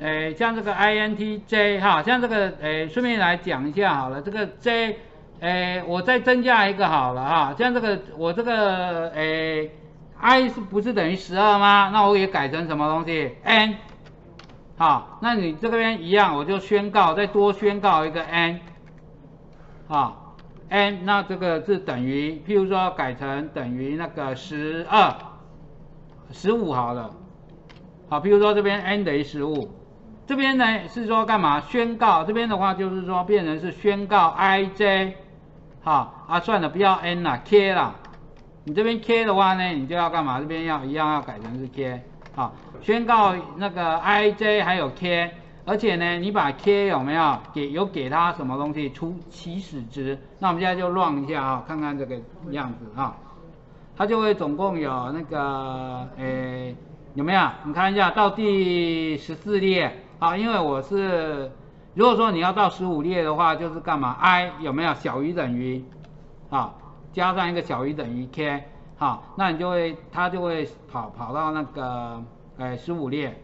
诶，像这个 INTJ 哈，像这个，诶，顺便来讲一下好了，这个 J，诶，我再增加一个好了哈，像这个我这个，诶，I 是不是等于十二吗？那我也改成什么东西？N，好，那你这边一样，我就宣告再多宣告一个 N，好，N，那这个是等于，譬如说改成等于那个十二，十五好了。好，比如说这边 n 等于十五，这边呢是说干嘛？宣告这边的话就是说变成是宣告 ij，好啊，算了，不要 n 了，k 了。你这边 k 的话呢，你就要干嘛？这边要一样要改成是 k，好，宣告那个 ij 还有 k，而且呢，你把 k 有没有给有给它什么东西出起始值？那我们现在就 run 一下啊，看看这个样子啊，它就会总共有那个诶。有没有？你看一下到第十四列，啊，因为我是，如果说你要到十五列的话，就是干嘛？i 有没有小于等于，啊，加上一个小于等于 k，好，那你就会，它就会跑跑到那个，哎，十五列，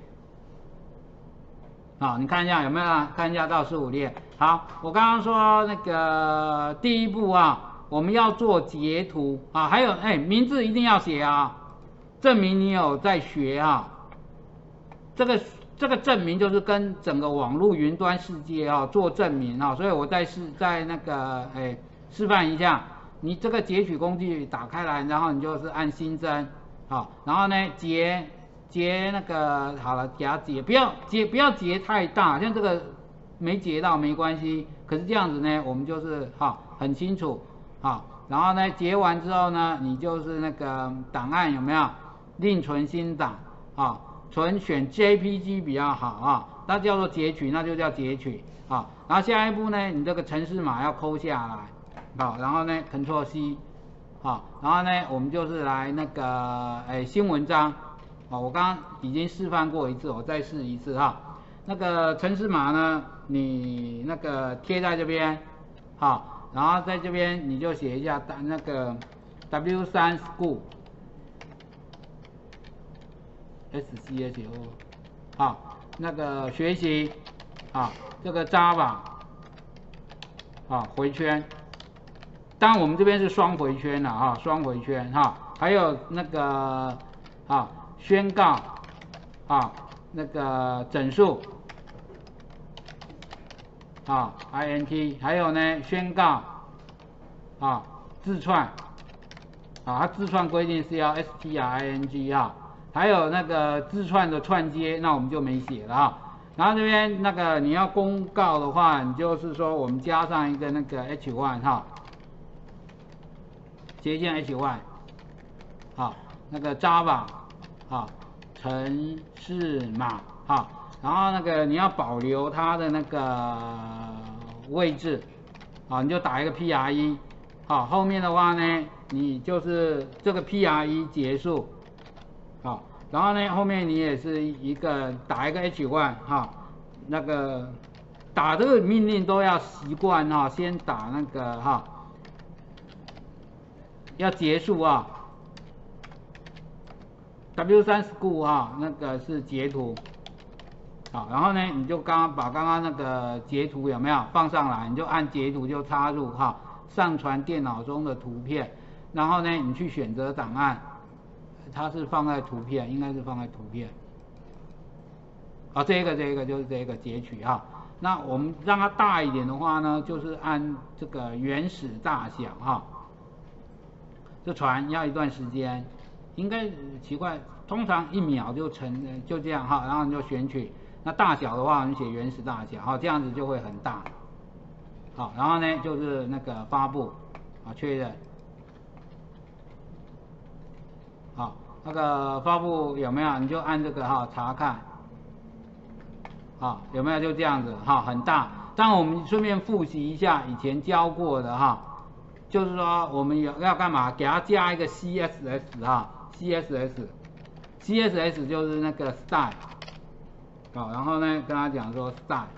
啊，你看一下有没有？看一下到十五列，好，我刚刚说那个第一步啊，我们要做截图啊，还有哎，名字一定要写啊。证明你有在学啊，这个这个证明就是跟整个网络云端世界啊做证明啊，所以我在示在那个哎示范一下，你这个截取工具打开来，然后你就是按新增，好，然后呢截截那个好了，给它截，不要截不要截太大，像这个没截到没关系，可是这样子呢，我们就是哈很清楚，好，然后呢截完之后呢，你就是那个档案有没有？另存新档啊，存选 JPG 比较好啊，那叫做截取，那就叫截取啊。然后下一步呢，你这个程式码要抠下来，好，然后呢，Ctrl C，好，然后呢，我们就是来那个哎新文章，啊，我刚刚已经示范过一次，我再试一次哈。那个程式码呢，你那个贴在这边，好，然后在这边你就写一下那个 W3 School。S C H O，啊，那个学习，啊，这个 Java，啊，回圈，当然我们这边是双回圈了啊，双回圈哈，还有那个啊，宣告，啊，那个整数，啊，I N T，还有呢，宣告，啊，字串，啊，它字串规定是要 S T R I N G 啊。还有那个字串的串接，那我们就没写了啊。然后这边那个你要公告的话，你就是说我们加上一个那个 h1 哈，接件 h1，好，那个 Java，好，城市码，好，然后那个你要保留它的那个位置，好，你就打一个 P-R-E，好，后面的话呢，你就是这个 P-R-E 结束。然后呢，后面你也是一个打一个 H1 哈，那个打这个命令都要习惯哈，先打那个哈，要结束啊，W3 school 哈，那个是截图，好，然后呢，你就刚刚把刚刚那个截图有没有放上来，你就按截图就插入哈，上传电脑中的图片，然后呢，你去选择档案。它是放在图片，应该是放在图片。啊，这个这个就是这个截取哈。那我们让它大一点的话呢，就是按这个原始大小哈。这传要一段时间，应该奇怪，通常一秒就成，就这样哈。然后你就选取，那大小的话，你写原始大小哈，这样子就会很大。好，然后呢就是那个发布，啊确认。好，那个发布有没有？你就按这个哈查看，好有没有？就这样子哈，很大。但我们顺便复习一下以前教过的哈，就是说我们有要干嘛？给它加一个 CSS 哈，CSS，CSS 就是那个 style，好，然后呢跟他讲说 style，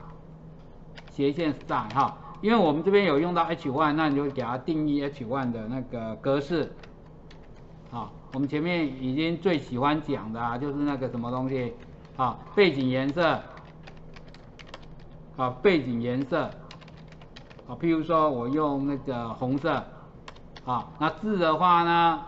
斜线 style 哈，因为我们这边有用到 H1，那你就给它定义 H1 的那个格式，好。我们前面已经最喜欢讲的啊，就是那个什么东西，啊，背景颜色，啊背景颜色，啊，譬如说我用那个红色，啊，那字的话呢，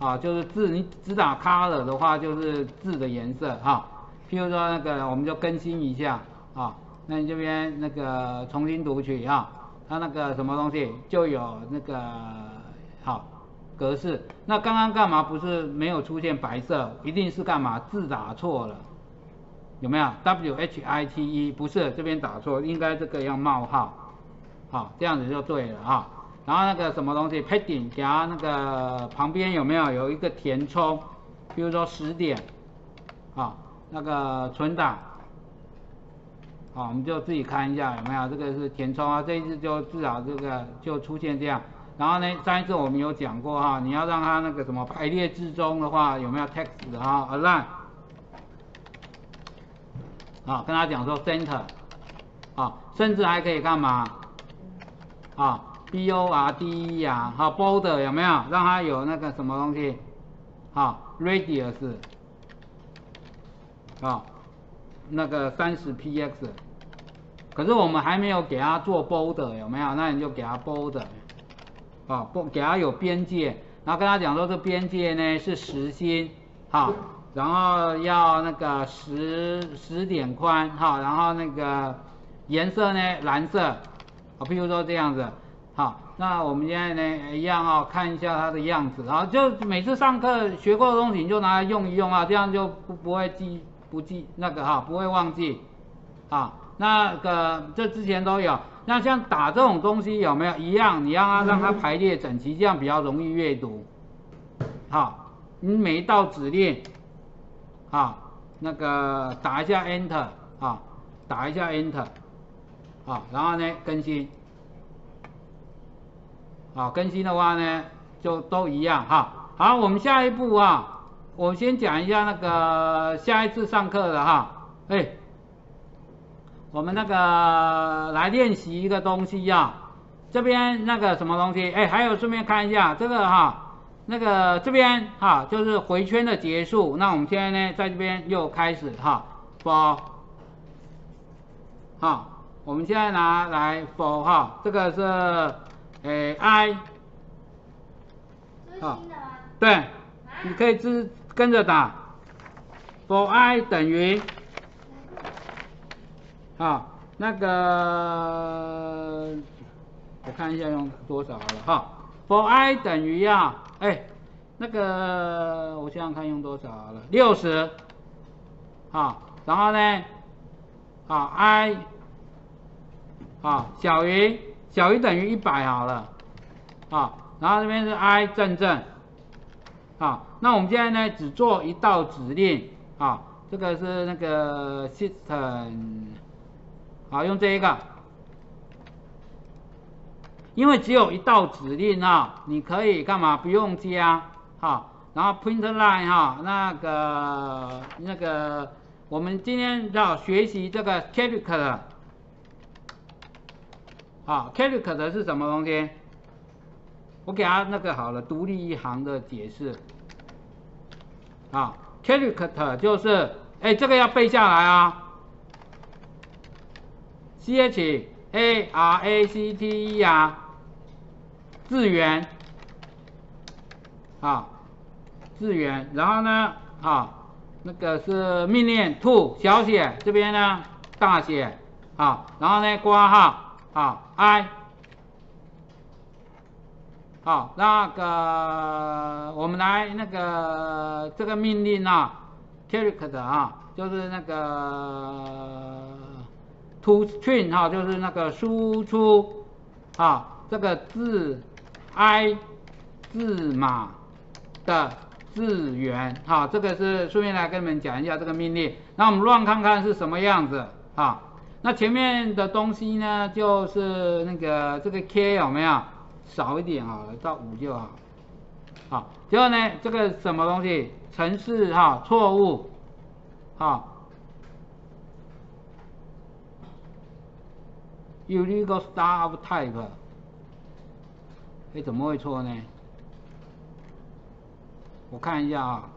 啊，就是字你只打 color 的话就是字的颜色哈，譬如说那个我们就更新一下啊，那你这边那个重新读取啊，它那个什么东西就有那个好。格式，那刚刚干嘛不是没有出现白色？一定是干嘛字打错了，有没有？W H I T E 不是这边打错，应该这个要冒号，好，这样子就对了啊。然后那个什么东西，padding 加那个旁边有没有有一个填充？比如说十点，啊，那个存档，好，我们就自己看一下有没有这个是填充啊。这一次就至少这个就出现这样。然后呢，上一次我们有讲过哈，你要让它那个什么排列之中的话，有没有 text 哈，align，啊，跟他讲说 center，啊，甚至还可以干嘛？啊，b o r d e 呀，哈，border 有没有？让它有那个什么东西？啊，radius，啊，那个三十 px，可是我们还没有给它做 border 有没有？那你就给它 border。啊，不给他有边界，然后跟他讲说这边界呢是实心，好，然后要那个十十点宽，好，然后那个颜色呢蓝色，啊，譬如说这样子，好，那我们现在呢一样啊，看一下它的样子，然后，就每次上课学过的东西你就拿来用一用啊，这样就不不会记不记那个哈，不会忘记，啊，那个这之前都有。那像打这种东西有没有一样？你让它让它排列整齐，这样比较容易阅读。好，你每一道指令，好，那个打一下 Enter，啊，打一下 Enter，好，然后呢更新，好，更新的话呢就都一样哈。好，我们下一步啊，我先讲一下那个下一次上课的哈，哎。我们那个来练习一个东西呀，这边那个什么东西，哎，还有顺便看一下这个哈，那个这边哈就是回圈的结束。那我们现在呢，在这边又开始哈，for，好，我们现在拿来 for 哈，这个是诶 i，好，对，你可以自跟着打，for i 等于。啊，那个我看一下用多少好了哈，for i 等于啊，哎，那个我想想看用多少好了，六十，好，然后呢，好 i，好小于小于等于一百好了，好，然后这边是 i 正正，好，那我们现在呢只做一道指令，啊，这个是那个 system。好，用这一个，因为只有一道指令啊，你可以干嘛？不用加，好，然后 print line 哈，那个那个，我们今天要学习这个 character，好，character 是什么东西？我给他那个好了，独立一行的解释，啊，character 就是，哎，这个要背下来啊。C H A R A C T E 啊，字元，啊，字元，然后呢，啊，那个是命令 to 小写，这边呢大写，啊，然后呢括号，啊，I，好，那个我们来那个这个命令啊，character 啊，就是那个。To string 哈，就是那个输出啊，这个字 i 字码的字元哈，这个是顺便来跟你们讲一下这个命令。那我们乱看看是什么样子啊？那前面的东西呢，就是那个这个 k 有没有少一点啊？到五就好。好，结果呢，这个什么东西？程式哈，错误，好。Unique star of type。哎，怎么会错呢？我看一下啊。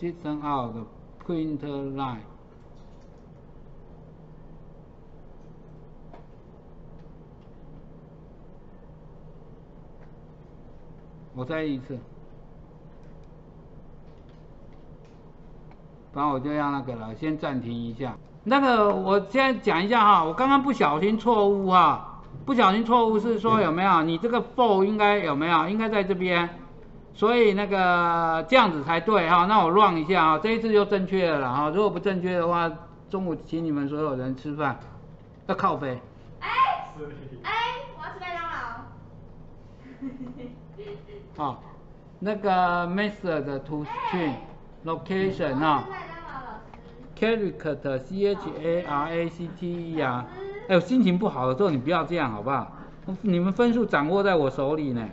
sit down out the printer line。我再一次，不然我就要那个了，先暂停一下。那个我现在讲一下哈，我刚刚不小心错误哈，不小心错误是说有没有？你这个 for 应该有没有？应该在这边，所以那个这样子才对哈。那我 run 一下啊，这一次就正确了哈。如果不正确的话，中午请你们所有人吃饭，要靠背。哎，哎，我要吃麦当劳。好，那个 method to string location 啊。Character C H A R A C T E 啊，哎，心情不好的时候你不要这样好不好？你们分数掌握在我手里呢。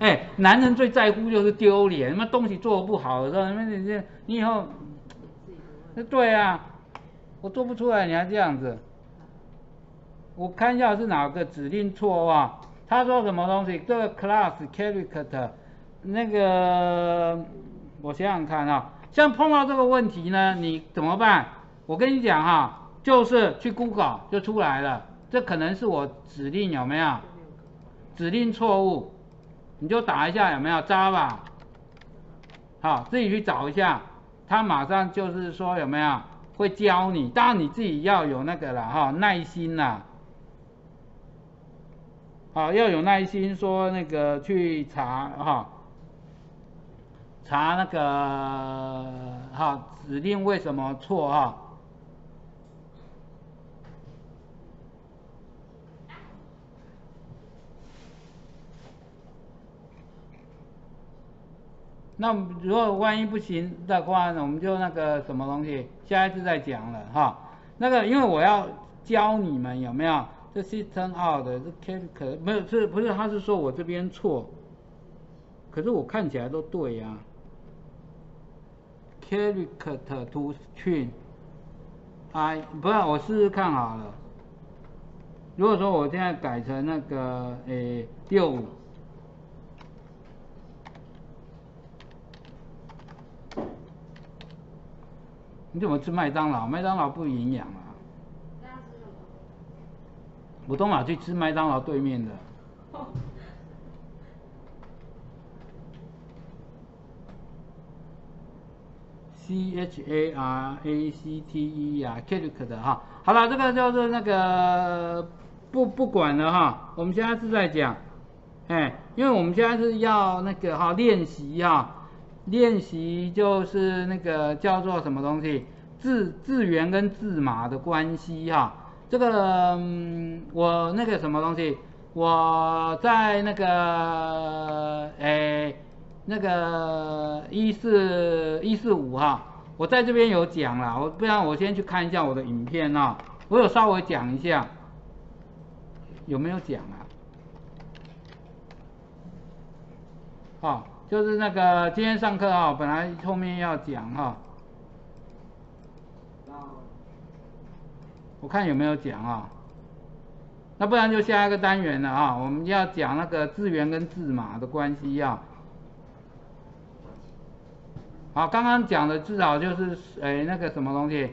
哎，男人最在乎就是丢脸，那东西做的不好的时候，那你这你以后，那对啊，我做不出来你还这样子。我看一下是哪个指令错啊？他说什么东西？这个 class character 那个，我想想看啊。像碰到这个问题呢，你怎么办？我跟你讲哈，就是去 Google 就出来了。这可能是我指令有没有？指令错误，你就打一下有没有 Java？好，自己去找一下，他马上就是说有没有会教你，当然你自己要有那个了哈，耐心啦。啊，要有耐心说那个去查哈。查那个哈指令为什么错哈？那如果万一不行的话，我们就那个什么东西，下一次再讲了哈。那个因为我要教你们有没有？这 system out 的这 character 没有，是不是他是说我这边错？可是我看起来都对呀。Character to string，I 不是，我试试看好了。如果说我现在改成那个诶六五，你怎么吃麦当劳？麦当劳不营养啊。我都马去吃麦当劳对面的。C H A R A C T E 啊，character 哈，好了，这个就是那个不不管了哈，我们现在是在讲，哎，因为我们现在是要那个哈练习哈，练习就是那个叫做什么东西，字字源跟字码的关系哈，这个嗯我那个什么东西，我在那个哎。那个一四一四五哈，我在这边有讲了，我不然我先去看一下我的影片啊，我有稍微讲一下，有没有讲啊？好，就是那个今天上课啊，本来后面要讲哈，我看有没有讲啊？那不然就下一个单元了啊，我们要讲那个字源跟字码的关系啊。好，刚刚讲的至少就是，诶，那个什么东西，